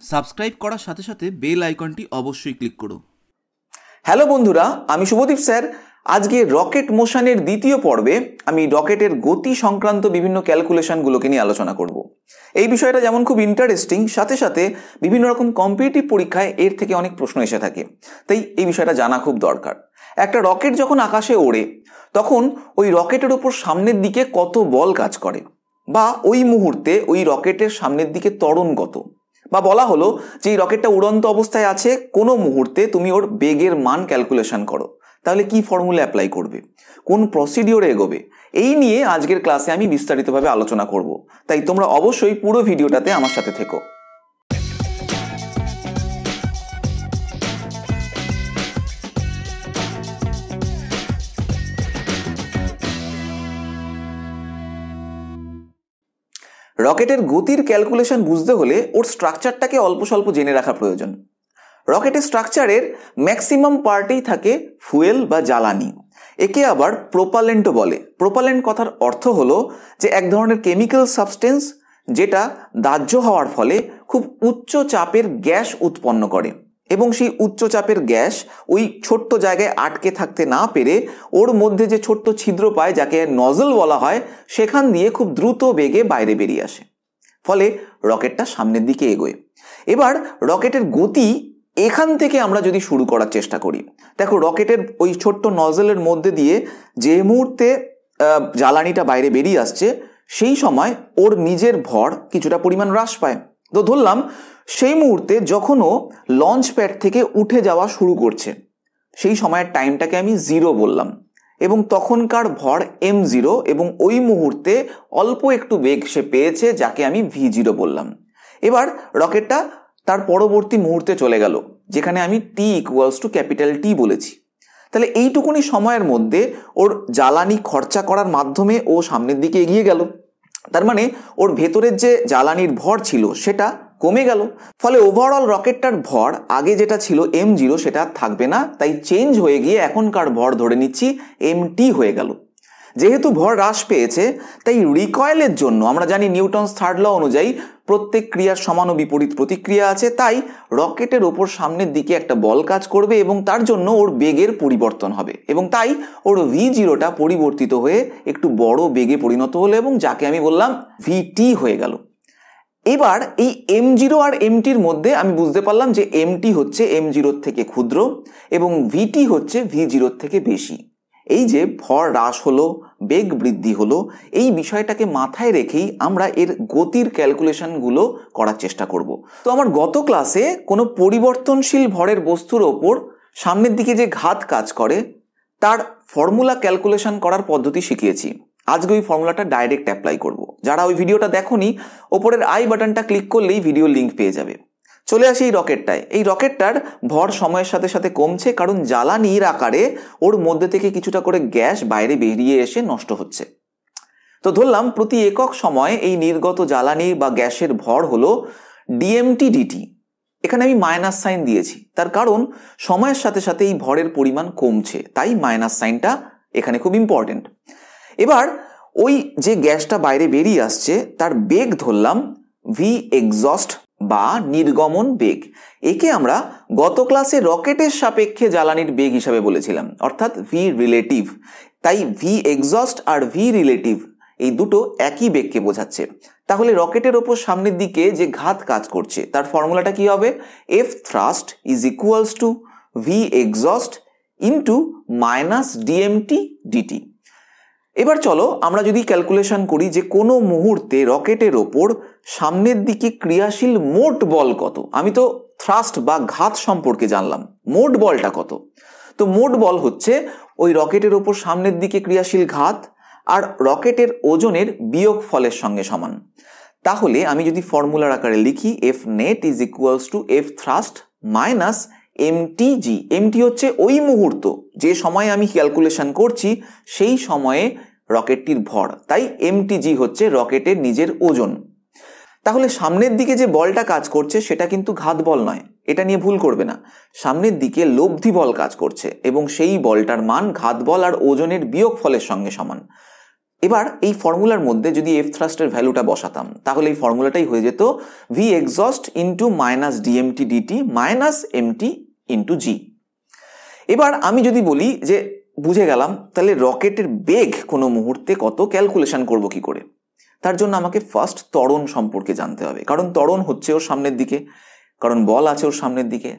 Subscribe করার সাথে সাথে বেল আইকনটি অবশ্যই ক্লিক করো হ্যালো বন্ধুরা, আমি শুভদীপ স্যার। আজকে রকেট মোশনের দ্বিতীয় পর্বে আমি রকেটের গতি সংক্রান্ত বিভিন্ন ক্যালকুলেশনগুলোকে নিয়ে আলোচনা করব। এই বিষয়টা যেমন খুব ইন্টারেস্টিং সাথে সাথে বিভিন্ন রকম কম্পিটিটিভ পরীক্ষায় এর থেকে অনেক প্রশ্ন এসে থাকে। তাই এই বিষয়টা জানা খুব দরকার। একটা রকেট যখন আকাশে ওড়ে, তখন ওই রকেটের ওপর সামনের দিকে কত বল কাজ করে? বা ওই মুহূর্তে ওই রকেটের সামনের দিকে ত্বরণ কত? বা বলা হলো যে এই রকেটটা উড়ন্ত অবস্থায় আছে, কোনো মুহূর্তে তুমি ওর বেগের মান ক্যালকুলেশন করো। তাহলে কি ফর্মুলা অ্যাপ্লাই করবে? কোন প্রসিডিওরে এগোবে? এই নিয়ে আজকের ক্লাসে আমি বিস্তারিতভাবে আলোচনা করব। তাই তোমরা অবশ্যই পুরো ভিডিওটাতে আমার সাথে থেকো। রকেটের গতির ক্যালকুলেশন বুঝতে হলে ওর স্ট্রাকচারটাকে অল্প স্বল্প জেনে রাখা প্রয়োজন। রকেটের স্ট্রাকচারের ম্যাক্সিমাম পার্টেই থাকে ফুয়েল বা জ্বালানি। একে আবার প্রোপালেন্টও বলে। প্রোপালেন্ট কথার অর্থ হলো যে এক ধরনের কেমিক্যাল সাবস্টেন্স যেটা দাহ্য হওয়ার ফলে খুব উচ্চ চাপের গ্যাস উৎপন্ন করে। এবং সেই উচ্চচাপের গ্যাস ওই ছোট্ট জায়গায় আটকে থাকতে না পেরে ওর মধ্যে যে ছোট্ট ছিদ্র পায়, যাকে নজল বলা হয়, সেখান দিয়ে খুব দ্রুত বেগে বাইরে বেরিয়ে আসে। ফলে রকেটটা সামনের দিকে এগোয়। এবার রকেটের গতি এখান থেকে আমরা যদি শুরু করার চেষ্টা করি, দেখো রকেটের ওই ছোট্ট নজলের মধ্যে দিয়ে যে মুহূর্তে জ্বালানিটা বাইরে বেরিয়ে আসছে, সেই সময় ওর নিজের ভর কিছুটা পরিমাণ হ্রাস পায়। তো ধরলাম সেই মুহূর্তে যখনও লঞ্চ প্যাড থেকে উঠে যাওয়া শুরু করছে, সেই সময়ের টাইমটাকে আমি জিরো বললাম এবং তখনকার ভর এম জিরো এবং ওই মুহূর্তে অল্প একটু বেগ সে পেয়েছে যাকে আমি ভি জিরো বললাম। এবার রকেটটা তার পরবর্তী মুহূর্তে চলে গেল, যেখানে আমি t equals to capital T বলেছি। তাহলে এইটুকুনি সময়ের মধ্যে ওর জ্বালানি খরচা করার মাধ্যমে ও সামনের দিকে এগিয়ে গেল। তার মানে ওর ভেতরের যে জ্বালানির ভর ছিল সেটা কমে গেল। ফলে ওভারঅল রকেটটার ভর আগে যেটা ছিল এম জিরো সেটা থাকবে না। তাই চেঞ্জ হয়ে গিয়ে এখনকার ভর ধরে নিচ্ছি এম টি হয়ে গেল। যেহেতু ভর হ্রাস পেয়েছে, তাই রিকয়েলের জন্য, আমরা জানি নিউটনস থার্ড ল অনুযায়ী প্রত্যেক ক্রিয়ার সমান ও বিপরীত প্রতিক্রিয়া আছে, তাই রকেটের ওপর সামনের দিকে একটা বল কাজ করবে এবং তার জন্য ওর বেগের পরিবর্তন হবে। এবং তাই ওর ভি জিরোটা পরিবর্তিত হয়ে একটু বড় বেগে পরিণত হলো এবং যাকে আমি বললাম ভি টি হয়ে গেল। এবার এই এম জিরো আর এমটির মধ্যে আমি বুঝতে পারলাম যে এমটি হচ্ছে এম জিরোর থেকে ক্ষুদ্র এবং ভিটি হচ্ছে ভি জিরোর থেকে বেশি। এই যে ভর হ্রাস হলো, বেগ বৃদ্ধি হলো, এই বিষয়টাকে মাথায় রেখেই আমরা এর গতির ক্যালকুলেশনগুলো করার চেষ্টা করব। তো আমার গত ক্লাসে কোনো পরিবর্তনশীল ভরের বস্তুর ওপর সামনের দিকে যে ঘাত কাজ করে, তার ফর্মুলা ক্যালকুলেশন করার পদ্ধতি শিখিয়েছি। আজকে ওই ফর্মুলাটা ডাইরেক্ট অ্যাপ্লাই করব। যারা ওই ভিডিওটা দেখনি, ওপরের আই বাটনটা ক্লিক করলেই ভিডিও লিঙ্ক পেয়ে যাবে। চলে আসি এই রকেটটায়। এই রকেটটার ভর সময়ের সাথে সাথে কমছে কারণ জ্বালানির আকারে ওর মধ্যে থেকে কিছুটা করে গ্যাস বাইরে বেরিয়ে এসে নষ্ট হচ্ছে। তো ধরলাম প্রতি একক সময় এই নির্গত জ্বালানি বা গ্যাসের ভর হলো ডিএমটি ডিটি এখানে আমি মাইনাস সাইন দিয়েছি। তার কারণ সময়ের সাথে সাথে এই ভরের পরিমাণ কমছে, তাই মাইনাস সাইনটা এখানে খুব ইম্পর্টেন্ট এবার ওই যে গ্যাসটা বাইরে বেরিয়ে আসছে, তার বেগ ধরলাম ভি এক্সস্ট বা নির্গমন বেগ। একে আমরা গত ক্লাসে রকেটের সাপেক্ষে জ্বালানির বেগ হিসাবে বলেছিলাম, অর্থাৎ ভি রিলেটিভ তাই ভি এক্সস্ট আর ভি রিলেটিভ এই দুটো একই বেগকে বোঝাচ্ছে। তাহলে রকেটের ওপর সামনের দিকে যে ঘাত কাজ করছে, তার ফর্মুলাটা কি হবে? F thrust is equals to v exhaust into minus dmt dt এবার চলো আমরা যদি ক্যালকুলেশন করি যে কোনো মুহূর্তে রকেটের ওপর সামনের দিকে ক্রিয়াশীল মোট বল কত? আমি তো থ্রাস্ট বা ঘাত সম্পর্কে জানলাম। মোট বলটা কত? তো মোট বল হচ্ছে ওই রকেটের ওপর সামনের দিকে ক্রিয়াশীল ঘাত আর রকেটের ওজনের বিয়োগ ফলের সঙ্গে সমান। তাহলে আমি যদি ফর্মুলার আকারে লিখি F net is equals to F thrust minus mtg mt হচ্ছে ওই মুহূর্ত, যে সময়ে আমি ক্যালকুলেশন করছি, সেই সময়ে রকেটটির ভর। তাই এমটিজি হচ্ছে রকেটের নিজের ওজন। তাহলে সামনের দিকে যে বলটা কাজ করছে, সেটা কিন্তু ঘাত বল নয়। এটা নিয়ে ভুল করবে না। সামনের দিকে লব্ধি বল কাজ করছে, এবং সেই বলটার মান ঘাত বল আর ওজনের বিয়োগ ফলের সঙ্গে সমান। এবার এই ফর্মুলার মধ্যে যদি এফ থ্রাস্টের ভ্যালুটা বসাতাম, তাহলে এই ফর্মুলাটাই হয়ে যেত v exhaust into minus dmt dt minus mt into g এবার আমি যদি বলি যে বুঝে গেলাম, তাহলে রকেটের বেগ কোনো মুহূর্তে কত ক্যালকুলেশন করব কি করে? তার জন্য আমাকে ফার্স্ট ত্বরণ সম্পর্কে জানতে হবে। কারণ ত্বরণ হচ্ছে ওর সামনের দিকে, কারণ বল আছে ওর সামনের দিকে।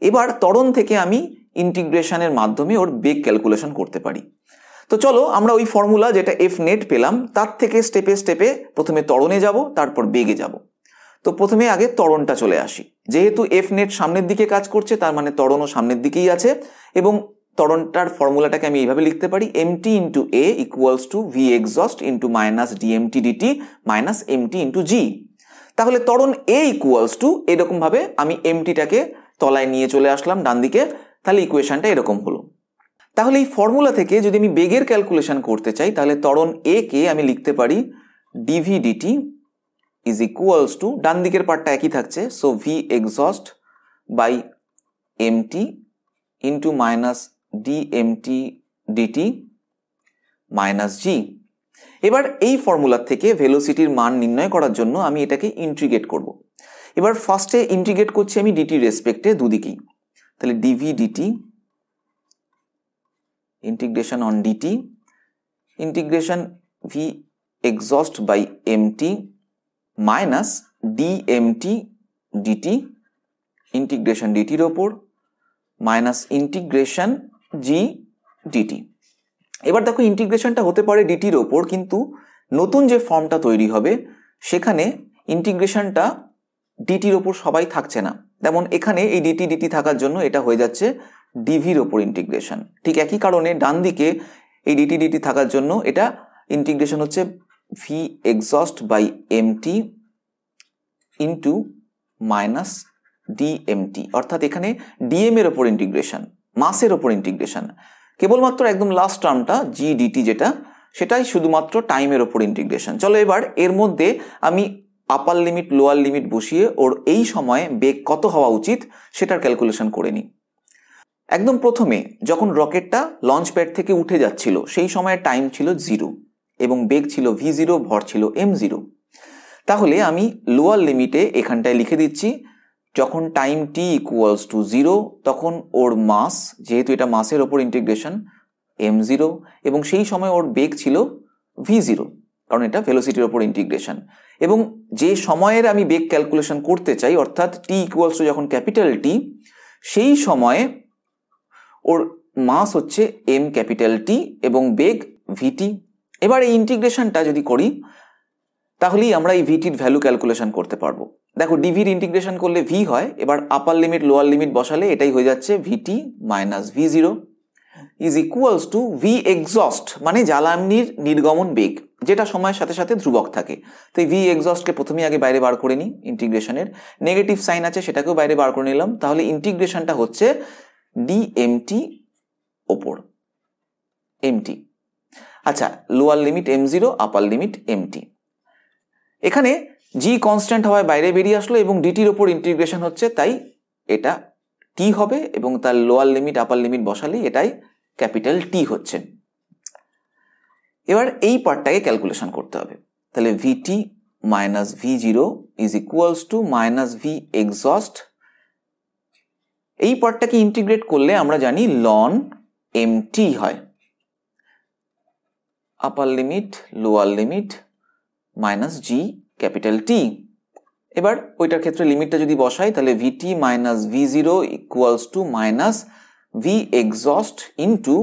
এবার ত্বরণ থেকে আমি ইন্টিগ্রেশনের মাধ্যমে ওর বেগ ক্যালকুলেশন করতে পারি। তো চলো আমরা ওই ফর্মুলা যেটা এফ নেট পেলাম, তার থেকে স্টেপে স্টেপে প্রথমে ত্বরণে যাব, তারপর বেগে যাব। তো প্রথমে আগে তরণটা চলে আসি। যেহেতু এফ নেট সামনের দিকে কাজ করছে, তার মানে তরণও সামনের দিকেই আছে এবং তরণটার ফর্মুলাটাকে আমি এইভাবে লিখতে পারি mt into a equals to v exhaust into minus dmt dt minus mt into g তাহলে তরণ এ ইকুয়ালস টু এরকমভাবে আমি এমটিটাকে তলায় নিয়ে চলে আসলাম, ডান দিকে। তাহলে ইকুয়েশনটা এরকম হলো। তাহলে এই ফর্মুলা থেকে যদি আমি বেগের ক্যালকুলেশন করতে চাই, তাহলে তরণ এ কে আমি লিখতে পারি dv dt is equals to ডান দিকের পার্টটা একই থাকছে so v exhaust by mt into minus d mt dt minus g এবার এই ফর্মুলার থেকে ভেলোসিটির মান নির্ণয় করার জন্য আমি এটাকে ইন্টিগ্রেট করব। এবার ফার্স্টে ইন্টিগ্রেট করছি আমি ডিটি রেসপেক্টে দুদিকেই। তাহলে dv dt integration on dt integration v exhaust by mt dmt dt, integration dt এর ওপর, মাইনাস ইন্টিগ্রেশন জি ডিটি এবার দেখো ইন্টিগ্রেশনটা হতে পারে ডিটির ওপর, কিন্তু নতুন যে ফর্মটা তৈরি হবে, সেখানে ইন্টিগ্রেশনটা ডিটির ওপর সবাই থাকছে না। যেমন এখানে এই ডিটি ডিটি থাকার জন্য এটা হয়ে যাচ্ছে ডিভির ওপর ইন্টিগ্রেশন ঠিক একই কারণে ডান দিকে এই ডিটি ডিটি থাকার জন্য এটা ইন্টিগ্রেশন হচ্ছে v exhaust by mt into minus dmt অর্থাৎ এখানে ডিএম এর ওপর ইন্টিগ্রেশন মাসের ওপর ইন্টিগ্রেশন কেবলমাত্র একদম লাস্ট টার্মটা জি ডিটি যেটা, সেটাই শুধুমাত্র টাইমের ওপর ইন্টিগ্রেশন চলো এবার এর মধ্যে আমি আপার লিমিট লোয়ার লিমিট বসিয়ে ওর এই সময়ে বেগ কত হওয়া উচিত সেটার ক্যালকুলেশন করে নিই। একদম প্রথমে যখন রকেটটা লঞ্চ প্যাড থেকে উঠে যাচ্ছিল, সেই সময় টাইম ছিল জিরো এবং বেগ ছিল ভি জিরো ভর ছিল এম জিরো তাহলে আমি লোয়ার লিমিটে এখানটায় লিখে দিচ্ছি, যখন time t equals to zero তখন ওর মাস যেহেতু এটা মাসের ওপর ইন্টিগ্রেশন এম জিরো এবং সেই সময় ওর বেগ ছিল ভি জিরো কারণ এটা ভেলোসিটির ওপর ইন্টিগ্রেশন এবং যে সময়ের আমি বেগ ক্যালকুলেশন করতে চাই, অর্থাৎ টি ইকুয়ালস টু যখন ক্যাপিটাল টি সেই সময়ে ওর মাস হচ্ছে এম ক্যাপিটাল টি এবং বেগ ভিটি এবার এই ইন্টিগ্রেশনটা যদি করি, তাহলেই আমরা এই ভিটির ভ্যালু ক্যালকুলেশন করতে পারব। দেখো ডিভির ইন্টিগ্রেশন করলে ভি হয়, এবার আপার লিমিট লোয়ার লিমিট বসালে এটাই হয়ে যাচ্ছে vt minus v zero is equals to v exhaust মানে জ্বালানির নির্গমন বেগ, যেটা সময়ের সাথে সাথে ধ্রুবক থাকে। তো এই ভি এক্সস্টকে প্রথমেই আগে বাইরে বার করে নিই ইন্টিগ্রেশনের নেগেটিভ সাইন আছে, সেটাকেও বাইরে বার করে নিলাম। তাহলে ইন্টিগ্রেশনটা হচ্ছে ডি ডিএমটি ওপর এমটি আচ্ছা lower limit m zero upper limit m t এখানে জি কনস্ট্যান্ট হওয়ায় বাইরে বেরিয়ে আসলো এবং ডিটির ওপর ইন্টিগ্রেশন হচ্ছে, তাই এটা টি হবে এবং তার লোয়ার লিমিট আপার লিমিট বসালেই এটাই ক্যাপিটাল টি হচ্ছে। এবার এই পার্টটাকে ক্যালকুলেশন করতে হবে। তাহলে vt minus v zero is equals to minus v exhaust এই পার্টটাকে ইন্টিগ্রেট করলে আমরা জানি লন এম টি হয়। Upper limit lower limit minus g capital T এবার ওইটার ক্ষেত্রে লিমিটটা যদি বসাই, তাহলে vt minus v zero equals to minus v exhaust into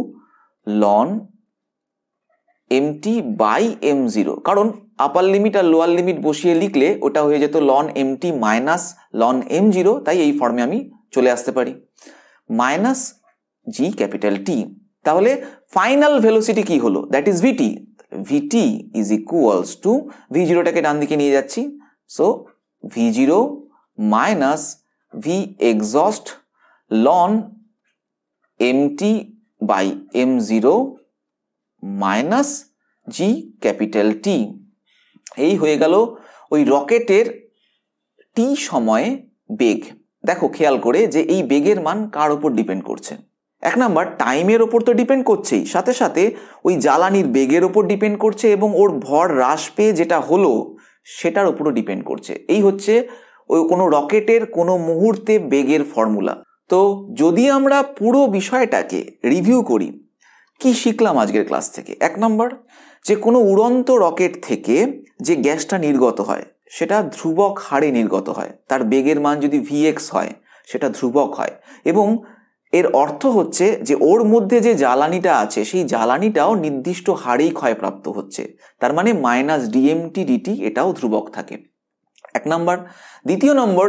ln m t by m zero কারণ আপার লিমিট আর লোয়ার লিমিট বসিয়ে লিখলে ওটা হয়ে যেত ln m t minus ln m zero তাই এই ফর্মে আমি চলে আসতে পারি। মাইনাস জি ক্যাপিটাল টি তাহলে ফাইনাল ভেলোসিটি কি হলো? That is vt vt is equals to v জিরোটাকে ডান দিকে নিয়ে যাচ্ছি। So v zero minus v exhaust ln m t by m zero minus g capital T এই হয়ে গেল ওই রকেটের টি সময়ে বেগ। দেখো, খেয়াল করে যে এই বেগের মান কার উপর ডিপেন্ড করছে। এক নাম্বার টাইমের ওপর তো ডিপেন্ড করছেই। সাথে সাথে ওই জ্বালানির বেগের ওপর ডিপেন্ড করছে এবং ওর ভর হ্রাস পেয়ে যেটা হলো, সেটার ওপরও ডিপেন্ড করছে। এই হচ্ছে ওই কোনো রকেটের কোনো মুহূর্তে বেগের ফর্মুলা তো যদি আমরা পুরো বিষয়টাকে রিভিউ করি, কি শিখলাম আজকের ক্লাস থেকে? এক নম্বর, যে কোনো উড়ন্ত রকেট থেকে যে গ্যাসটা নির্গত হয়, সেটা ধ্রুবক হারে নির্গত হয়। তার বেগের মান যদি ভিএক্স হয়, সেটা ধ্রুবক হয়। এবং এর অর্থ হচ্ছে যে ওর মধ্যে যে জ্বালানিটা আছে, সেই জ্বালানিটাও নির্দিষ্ট হারেই ক্ষয়প্রাপ্ত হচ্ছে। তার মানে মাইনাস ডিএমটি ডিটি এটাও ধ্রুবক থাকে। এক নম্বর। দ্বিতীয় নম্বর,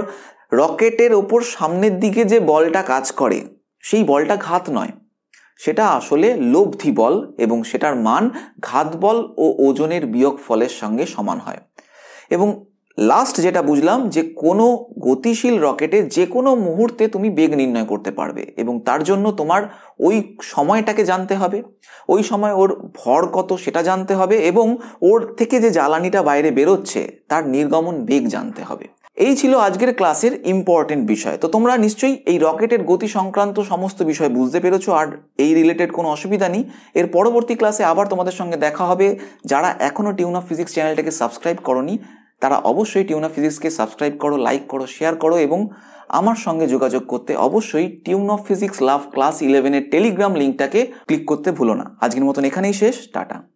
রকেটের ওপর সামনের দিকে যে বলটা কাজ করে, সেই বলটা ঘাত নয়। সেটা আসলে লব্ধি বল এবং সেটার মান ঘাত বল ও ওজনের বিয়োগ ফলের সঙ্গে সমান হয়। এবং লাস্ট যেটা বুঝলাম যে কোনো গতিশীল রকেটে যে কোনো মুহূর্তে তুমি বেগ নির্ণয় করতে পারবে এবং তার জন্য তোমার ওই সময়টাকে জানতে হবে। ওই সময় ওর ভর কত সেটা জানতে হবে এবং ওর থেকে যে জ্বালানিটা বাইরে বেরোচ্ছে তার নির্গমন বেগ জানতে হবে। এই ছিল আজকের ক্লাসের ইম্পর্টেন্ট বিষয়। তো তোমরা নিশ্চয়ই এই রকেটের গতি সংক্রান্ত সমস্ত বিষয় বুঝতে পেরেছ আর এই রিলেটেড কোনো অসুবিধা নেই। এর পরবর্তী ক্লাসে আবার তোমাদের সঙ্গে দেখা হবে। যারা এখনও টিউন অফ ফিজিক্স চ্যানেলটাকে সাবস্ক্রাইব করনি তারা অবশ্যই টিউন ফিজিক্সকে সাবস্ক্রাইব করো, লাইক করো, শেয়ার করো এবং আমার সঙ্গে যোগাযোগ করতে অবশ্যই tune of physics love class ইলেভেনের টেলিগ্রাম লিঙ্কটাকে ক্লিক করতে ভুলো না। আজকের মতন এখানেই শেষ। টাটা।